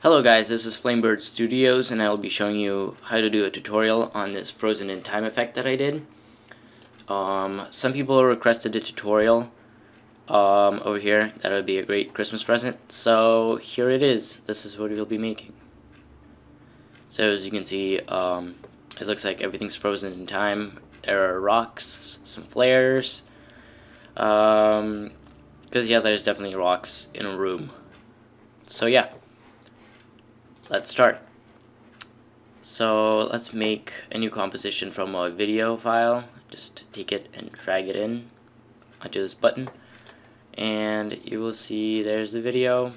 Hello guys, this is Flamebird Studios and I will be showing you how to do a tutorial on this frozen in time effect that I did. Um, some people requested a tutorial um, over here. That would be a great Christmas present. So here it is. This is what we'll be making. So as you can see, um, it looks like everything's frozen in time. There are rocks, some flares. Because um, yeah, there's definitely rocks in a room. So yeah let's start. So let's make a new composition from a video file. Just take it and drag it in onto this button and you will see there's the video.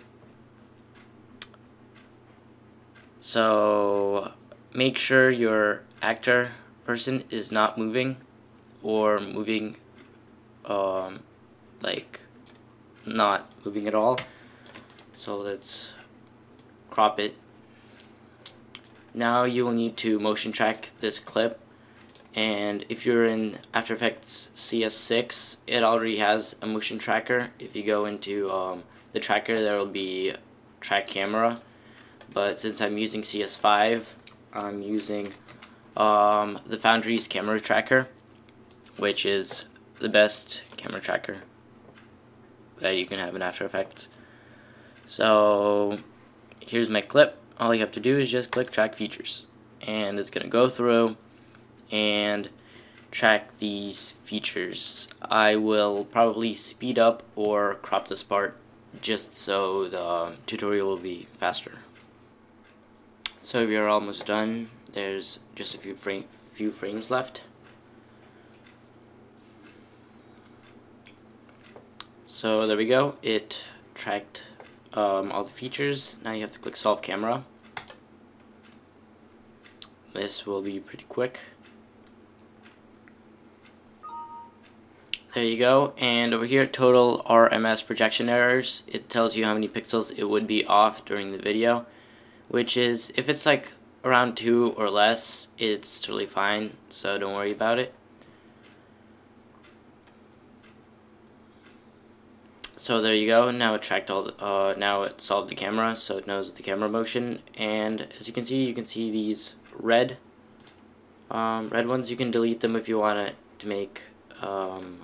So make sure your actor person is not moving or moving um, like not moving at all. So let's crop it now you will need to motion track this clip and if you're in After Effects CS6 it already has a motion tracker. If you go into um, the tracker there will be track camera. But since I'm using CS5 I'm using um, the Foundry's camera tracker which is the best camera tracker that you can have in After Effects. So here's my clip all you have to do is just click track features and it's going to go through and track these features. I will probably speed up or crop this part just so the tutorial will be faster. So we are almost done. There's just a few frame few frames left. So there we go. It tracked um, all the features. Now you have to click solve camera. This will be pretty quick. There you go. And over here, total RMS projection errors. It tells you how many pixels it would be off during the video. Which is, if it's like around 2 or less, it's totally fine. So don't worry about it. So there you go. Now it tracked all. The, uh, now it solved the camera, so it knows the camera motion. And as you can see, you can see these red. Um, red ones you can delete them if you want it to make um,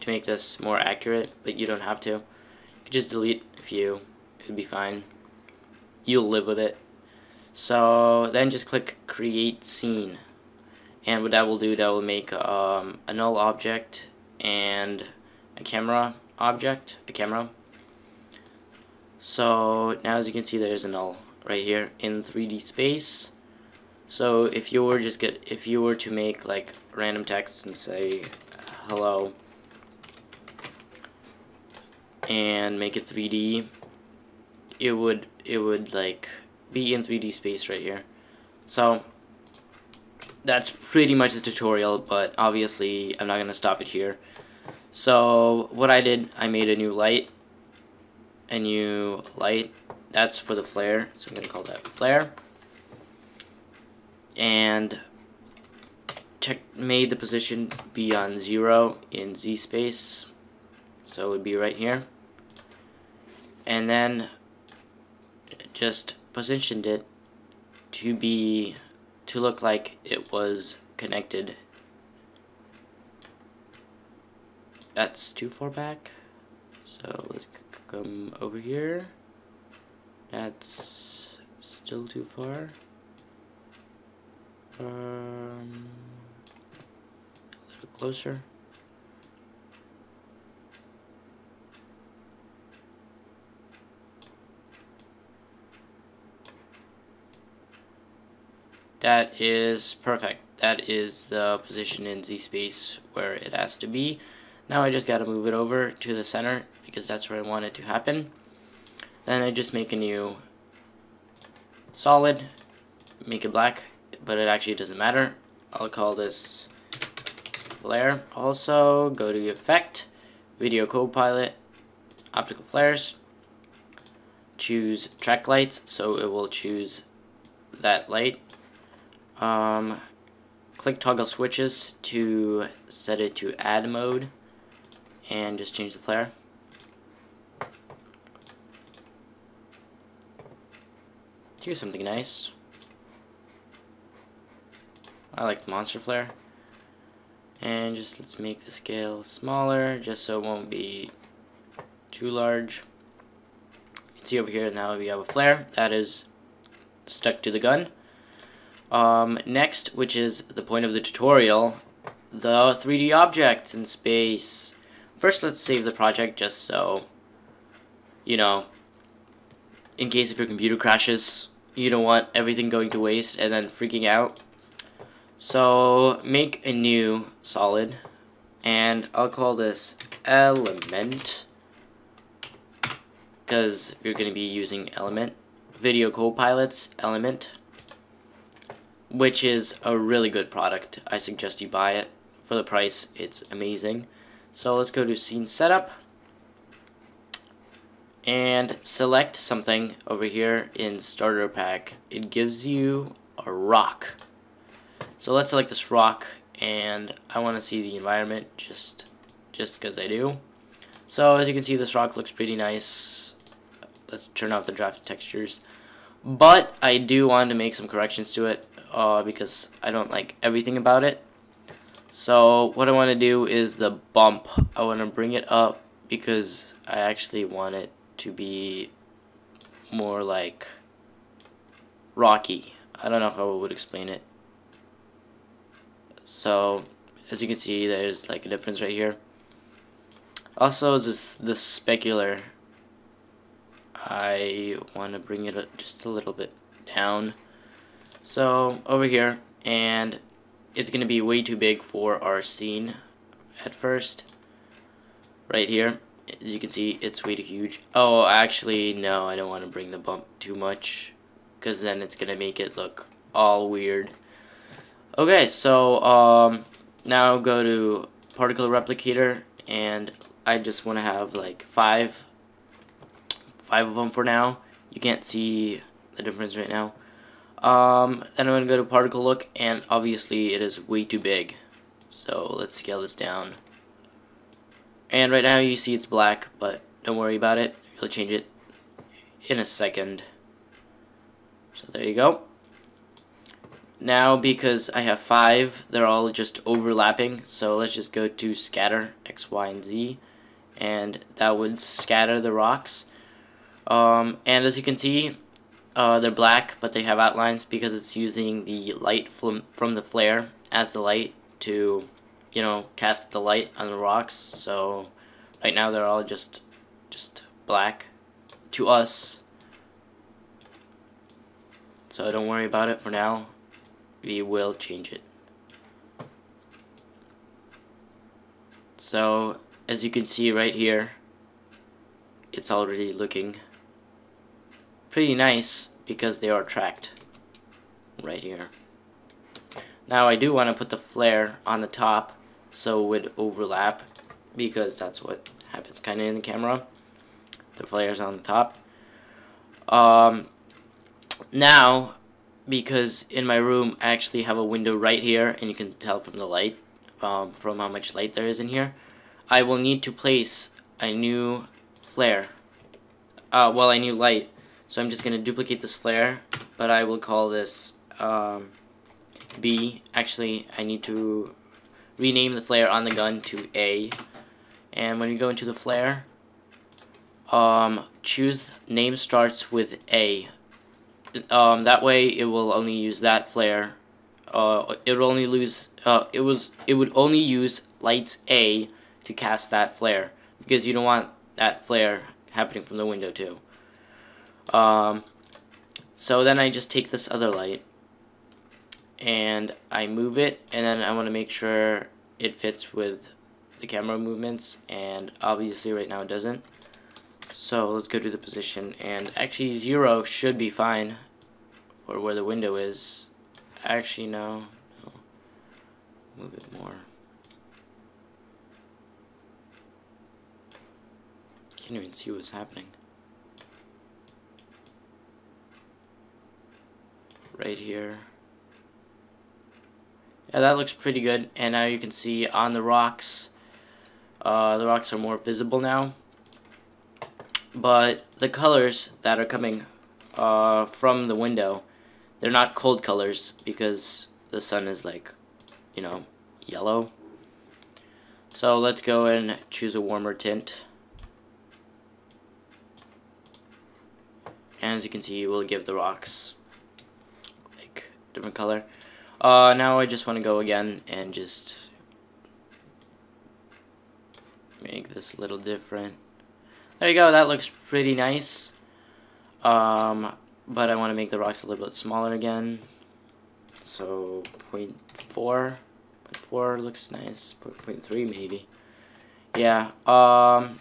to make this more accurate, but you don't have to. You can just delete a few. It'd be fine. You'll live with it. So then just click create scene. And what that will do, that will make um, a null object and a camera object, a camera. So now as you can see there's a null right here in 3D space. So if you were just get if you were to make like random text and say hello and make it 3D, it would it would like be in 3D space right here. So that's pretty much the tutorial, but obviously I'm not gonna stop it here. So what I did, I made a new light, a new light. That's for the flare, so I'm gonna call that flare. And check made the position be on zero in Z space, so it would be right here. And then just positioned it to be to look like it was connected that's too far back. So let's come over here. That's still too far. Um, a little closer. That is perfect. That is the position in Z-space where it has to be. Now I just got to move it over to the center because that's where I want it to happen. Then I just make a new solid, make it black, but it actually doesn't matter. I'll call this flare. Also, go to Effect, Video Copilot, Optical Flares, choose Track Lights, so it will choose that light. Um, click Toggle Switches to set it to Add Mode and just change the flare. do something nice. I like the monster flare. And just let's make the scale smaller just so it won't be too large. You can see over here now we have a flare that is stuck to the gun. Um, next, which is the point of the tutorial, the 3D objects in space. First, let's save the project just so, you know, in case if your computer crashes, you don't want everything going to waste and then freaking out. So, make a new solid, and I'll call this element, because you're going to be using element. Video Copilot's element which is a really good product. I suggest you buy it. For the price, it's amazing. So let's go to Scene Setup and select something over here in Starter Pack. It gives you a rock. So let's select this rock and I want to see the environment just just because I do. So as you can see this rock looks pretty nice. Let's turn off the draft textures. But I do want to make some corrections to it uh, because I don't like everything about it. So what I want to do is the bump. I want to bring it up because I actually want it to be more like rocky. I don't know how I would explain it. So as you can see there's like a difference right here. Also this the specular I want to bring it just a little bit down so over here, and it's going to be way too big for our scene at first. Right here, as you can see, it's way too huge. Oh, actually, no, I don't want to bring the bump too much, because then it's going to make it look all weird. Okay, so um, now go to particle replicator, and I just want to have like five, five of them for now. You can't see the difference right now. Um, then I'm going to go to particle look, and obviously it is way too big. So let's scale this down. And right now you see it's black, but don't worry about it. You'll change it in a second. So there you go. Now, because I have five, they're all just overlapping. So let's just go to scatter, X, Y, and Z. And that would scatter the rocks. Um, and as you can see, uh, they're black, but they have outlines because it's using the light from, from the flare as the light to, you know, cast the light on the rocks. So right now they're all just, just black to us. So don't worry about it for now. We will change it. So as you can see right here, it's already looking pretty nice because they are tracked right here. Now I do want to put the flare on the top so it would overlap because that's what happens kind of in the camera. The flare's on the top. Um, now, because in my room I actually have a window right here and you can tell from the light, um, from how much light there is in here, I will need to place a new flare. Uh, well, a new light so I'm just going to duplicate this flare, but I will call this um, B. Actually, I need to rename the flare on the gun to A. And when you go into the flare, um, choose name starts with A. Um, that way it will only use that flare. Uh, it will only lose. Uh, it was. It would only use lights A to cast that flare because you don't want that flare happening from the window too. Um, so then I just take this other light and I move it and then I want to make sure it fits with the camera movements and obviously right now it doesn't. So let's go to the position and actually zero should be fine for where the window is. Actually no, no. Move it more. Can't even see what's happening. right here. Yeah, that looks pretty good. And now you can see on the rocks, uh, the rocks are more visible now. But the colors that are coming uh, from the window. They're not cold colors because the sun is like, you know, yellow. So let's go and choose a warmer tint. And as you can see, we'll give the rocks like different color. Uh, now I just want to go again and just make this a little different. There you go, that looks pretty nice. Um, but I want to make the rocks a little bit smaller again. So 0 0.4, 0.4 looks nice, 0.3 maybe. Yeah, um,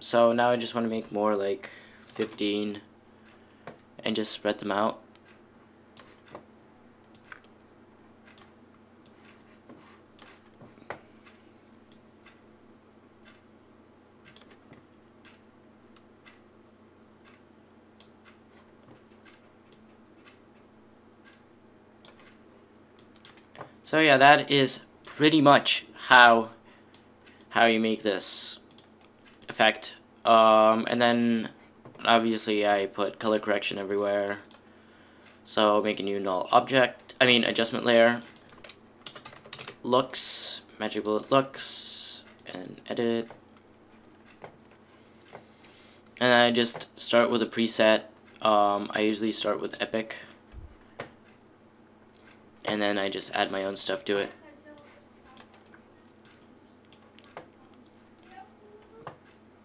so now I just want to make more like 15 and just spread them out. So yeah, that is pretty much how how you make this effect. Um, and then obviously I put color correction everywhere. So make a new null object, I mean adjustment layer, looks, magic bullet looks, and edit. And I just start with a preset. Um, I usually start with Epic. And then I just add my own stuff to it.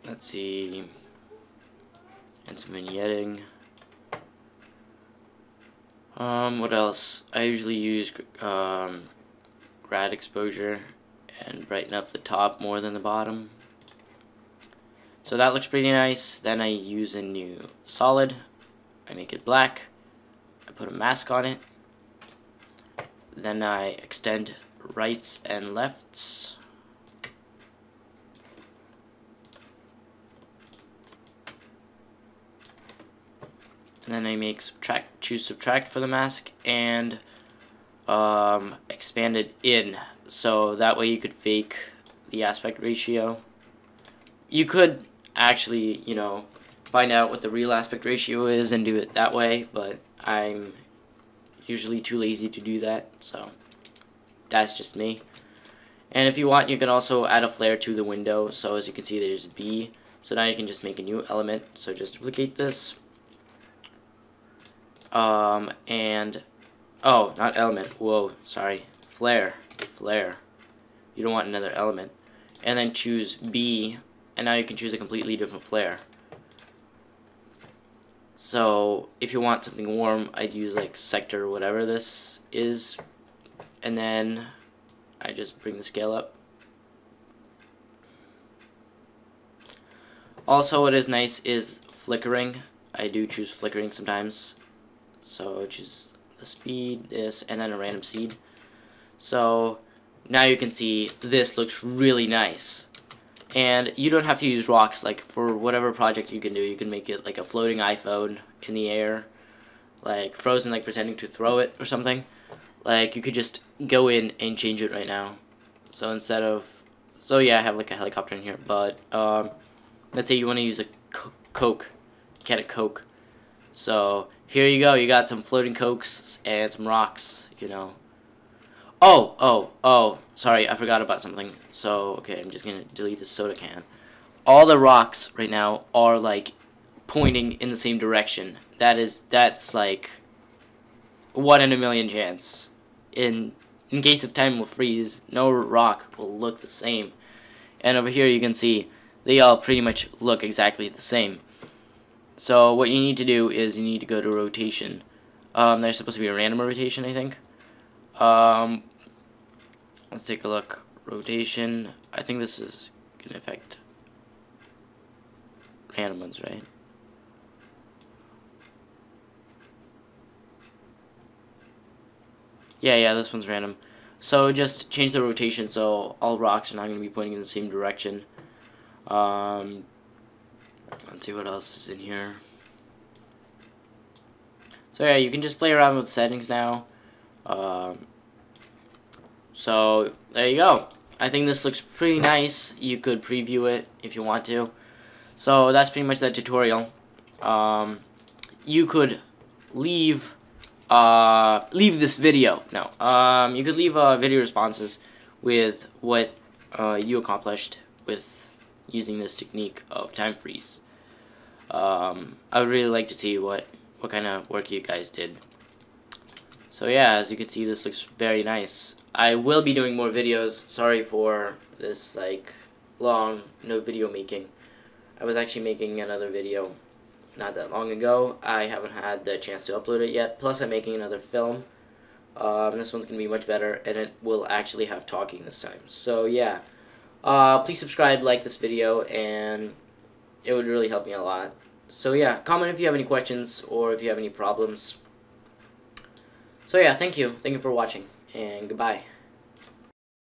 Let's see and some vignetting. Um, what else? I usually use um, grad exposure and brighten up the top more than the bottom. So that looks pretty nice. Then I use a new solid. I make it black. I put a mask on it. Then I extend rights and lefts. and then I make subtract, choose subtract for the mask, and um, expand it in, so that way you could fake the aspect ratio. You could actually, you know, find out what the real aspect ratio is and do it that way, but I'm usually too lazy to do that, so that's just me. And if you want, you can also add a flare to the window, so as you can see there's B, so now you can just make a new element, so just duplicate this, um, and, oh, not element. Whoa, sorry. Flare. Flare. You don't want another element. And then choose B, and now you can choose a completely different flare. So, if you want something warm, I'd use like sector whatever this is. And then I just bring the scale up. Also, what is nice is flickering. I do choose flickering sometimes. So choose the speed, this, and then a random seed. So now you can see this looks really nice. And you don't have to use rocks, like for whatever project you can do, you can make it like a floating iPhone in the air, like frozen, like pretending to throw it or something. Like you could just go in and change it right now. So instead of, so yeah, I have like a helicopter in here, but um, let's say you want to use a Coke, can of Coke. So here you go. You got some floating cokes and some rocks, you know. Oh, oh, oh, sorry, I forgot about something. So, okay, I'm just to delete the soda can. All the rocks right now are, like, pointing in the same direction. That is, that's, like, one in a million chance. In, in case of time will freeze, no rock will look the same. And over here you can see they all pretty much look exactly the same. So what you need to do is you need to go to rotation. Um, there's supposed to be a random rotation, I think. Um, let's take a look. Rotation. I think this is going to affect random ones, right? Yeah, yeah, this one's random. So just change the rotation so all rocks are not going to be pointing in the same direction. Um, Let's see what else is in here. So yeah, you can just play around with settings now. Um, so there you go. I think this looks pretty nice. You could preview it if you want to. So that's pretty much that tutorial. Um, you could leave uh, leave this video. No, um, you could leave uh, video responses with what uh, you accomplished with using this technique of time freeze. Um, I would really like to see what what kind of work you guys did. So yeah, as you can see, this looks very nice. I will be doing more videos. Sorry for this like long no video making. I was actually making another video not that long ago. I haven't had the chance to upload it yet. Plus, I'm making another film. Um, this one's going to be much better, and it will actually have talking this time. So, yeah. Uh, please subscribe, like this video, and it would really help me a lot. So, yeah, comment if you have any questions or if you have any problems. So, yeah, thank you. Thank you for watching, and goodbye.